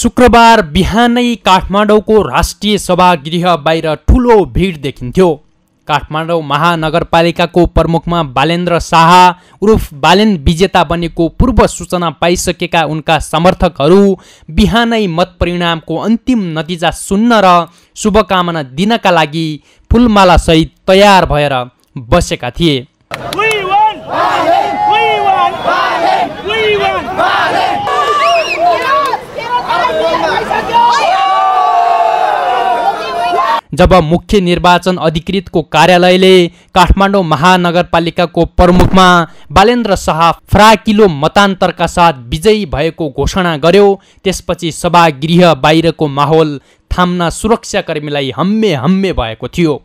शुक्रबार बिहानै काठमाडौँको राष्ट्रिय सभागृह बाहिर ठुलो भिड देखिन्थ्यो। काठमाडौँ महानगरपालिकाको प्रमुखमा बालेन्द्र शाह उर्फ बालेन विजेता बनेको पूर्व सूचना पाइसकेका उनका समर्थकहरू बिहानै मतपरिणामको अन्तिम नतिजा सुन्न र शुभकामना दिनका लागि फुलमालासहित तयार भएर बसेका थिए। जब मुख्य निर्वाचन अधिकृतको कार्यालयले काठमाडौँ महानगरपालिकाको प्रमुखमा बालेन्द्र शाह फ्राकिलो मतान्तरका साथ विजयी भएको घोषणा गर्यो त्यसपछि सभागृह बाहिरको माहौल थाम्न सुरक्षाकर्मीलाई हम्मे हम्मे भएको थियो।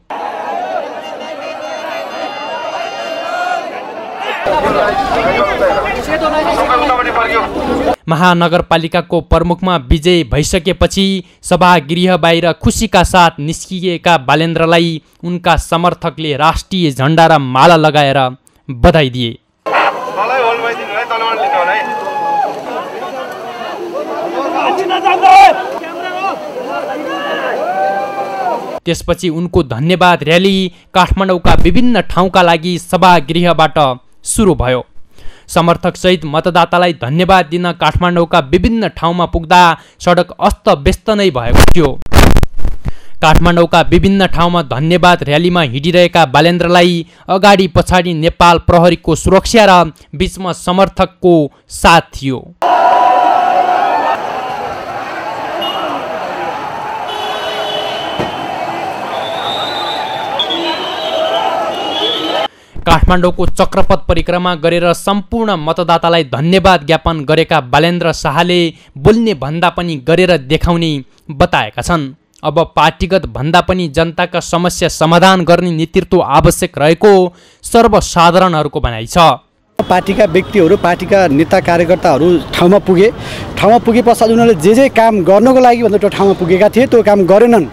महानगरपालिकाको प्रमुखमा विजय भइसकेपछि सभागृह बाहिर खुसीका साथ निस्किएका बालेन्द्रलाई उनका समर्थकले राष्ट्रिय झन्डा र माला लगाएर बधाई दिए। त्यसपछि उनको धन्यवाद र्याली काठमाडौँका विभिन्न ठाउँका लागि सभागृहबाट सुरु भयो। समर्थकसहित मतदातालाई धन्यवाद दिन काठमाडौँका विभिन्न ठाउँमा पुग्दा सडक अस्तव्यस्त नै भएको थियो। काठमाडौँका विभिन्न ठाउँमा धन्यवाद र्यालीमा हिँडिरहेका बालेन्द्रलाई अगाडि पछाडि नेपाल प्रहरीको सुरक्षा र बिचमा समर्थकको साथ थियो। काठमाडौँको चक्रपथ परिक्रमा गरेर सम्पूर्ण मतदातालाई धन्यवाद ज्ञापन गरेका बालेन्द्र शाहले बोल्ने भन्दा पनि गरेर देखाउने बताएका छन्। अब पार्टीगत भन्दा पनि जनताका समस्या समाधान गर्ने नेतृत्व आवश्यक रहेको सर्वसाधारणहरूको भनाइ छ। पार्टीका व्यक्तिहरू पार्टीका नेता कार्यकर्ताहरू ठाउँमा पुगे। ठाउँमा पुगे पश्चात उनीहरूले जे जे काम गर्नको लागि भनेर त्यो ठाउँमा पुगेका थिए त्यो काम गरेनन्।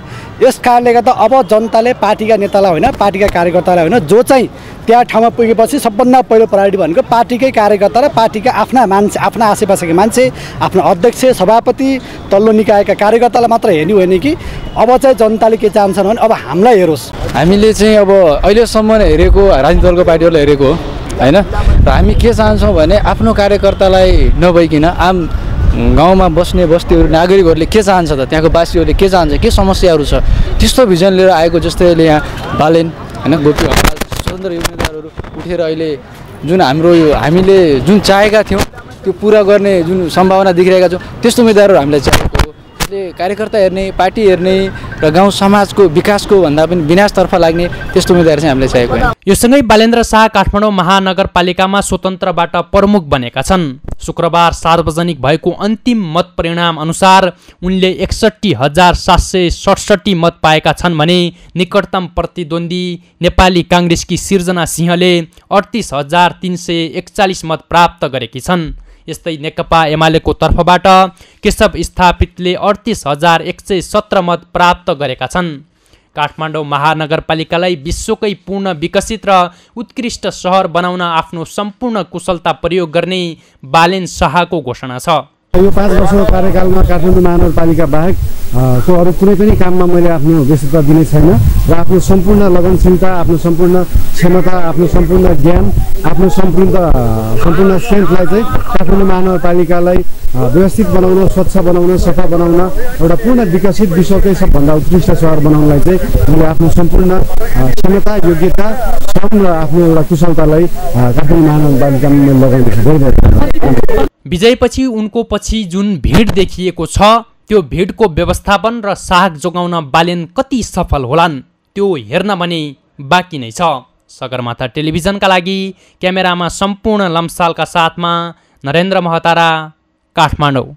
यस कारणले गर्दा अब जनताले पार्टीका नेतालाई होइन पार्टीका कार्यकर्तालाई होइन जो चाहिँ त्यहाँ ठाउँमा पुगेपछि सबभन्दा पहिलो प्रायोरिटी भनेको पार्टीकै कार्यकर्ता र पार्टीका आफ्ना मान्छे आफ्ना आसेपासेका मान्छे आफ्नो अध्यक्ष सभापति तल्लो निकायका कार्यकर्तालाई मात्र हेर्ने होइन कि अब चाहिँ जनताले के चाहन्छन् भने अब हामीलाई हेरोस्। हामीले चाहिँ अब अहिलेसम्म हेरेको राजनीतिक दलको पार्टीहरूलाई हेरेको हो होइन? र हामी के चाहन्छौँ भने आफ्नो कार्यकर्तालाई नभइकन आम गाउँमा बस्ने बस्तीहरू नागरिकहरूले के चाहन्छ त? त्यहाँको वासीहरूले के चाहन्छ? के समस्याहरू छ? त्यस्तो भिजन लिएर आएको जस्तै अहिले यहाँ बालेन होइन? गोपी हकाल स्वतन्त्र उम्मेदवारहरू उठेर अहिले जुन हाम्रो यो हामीले जुन चाहेका थियौँ त्यो पुरा गर्ने जुन सम्भावना देखिरहेका छौँ त्यस्तो उम्मेदवारहरू हामीलाई हो त्यसले कार्यकर्ता हेर्ने पार्टी हेर्ने र गाउँ समाजको विकासको भन्दा पनि विनाशतर्फ लाग्ने त्यस्तो उम्मेदवार चाहिँ हामीलाई चाहिएको होइन। यो सँगै बालेन्द्र शाह काठमाडौँ महानगरपालिकामा स्वतन्त्रबाट प्रमुख बनेका छन्। शुक्रबार सार्वजनिक भएको अन्तिम मत परिणाम अनुसार उनले एकसट्ठी हजार सात सय सडसठी मत पाएका छन् भने निकटतम प्रतिद्वन्दी नेपाली काङ्ग्रेसकी सिर्जना सिंहले अडतिस हजार तिन सय एकचालिस मत प्राप्त गरेकी छन्। यस्तै नेकपा एमालेको तर्फबाट केशव स्थापितले अडतिस हजार एक सय सत्र मत प्राप्त गरेका छन्। काठमाडौँ महानगरपालिकालाई विश्वकै पूर्ण विकसित र उत्कृष्ट सहर बनाउन आफ्नो सम्पूर्ण कुशलता प्रयोग गर्ने बालेन शाहको घोषणा छ। यो पाँच वर्षको कार्यकालमा काठमाडौँ महानगरपालिका बाहेक को अरू कुनै पनि काममा मैले आफ्नो व्यस्तता दिने छैन र आफ्नो सम्पूर्ण लगनशीलता आफ्नो सम्पूर्ण क्षमता आफ्नो सम्पूर्ण ज्ञान आफ्नो सम्पूर्ण सम्पूर्ण सेन्सलाई चाहिँ काठमाडौँ महानगरपालिकालाई व्यवस्थित बनाउन स्वच्छ बनाउन सफा बनाउन एउटा पूर्ण विकसित विश्वकै सबभन्दा उत्कृष्ट सहर बनाउनलाई चाहिँ मैले आफ्नो सम्पूर्ण क्षमता योग्यता श्रम र आफ्नो एउटा कुशलतालाई काठमाडौँ महानगरपालिकामा लगाउने धन्यवाद। विजयपछि उनको पछि जुन भिड देखिएको छ त्यो भिडको व्यवस्थापन र साहस जोगाउन बालेन कति सफल होलान् त्यो हेर्न भने बाँकी नै छ। सगरमाथा टेलिभिजनका लागि क्यामेरामा सम्पूर्ण लम्सालका साथमा नरेन्द्र महतारा काठमाडौँ।